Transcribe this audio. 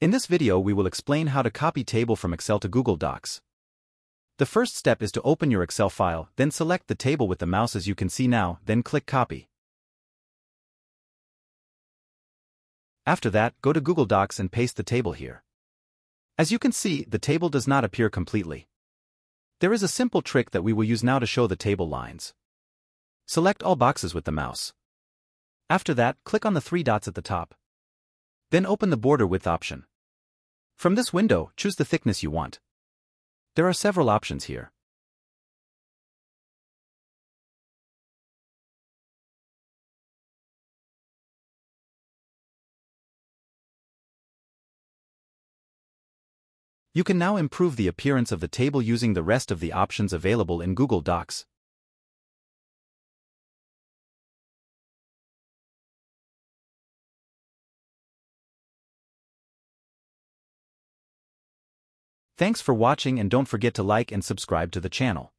In this video we will explain how to copy table from Excel to Google Docs. The first step is to open your Excel file, then select the table with the mouse as you can see now, then click Copy. After that, go to Google Docs and paste the table here. As you can see, the table does not appear completely. There is a simple trick that we will use now to show the table lines. Select all boxes with the mouse. After that, click on the three dots at the top. Then open the border width option. From this window, choose the thickness you want. There are several options here. You can now improve the appearance of the table using the rest of the options available in Google Docs. Thanks for watching and don't forget to like and subscribe to the channel.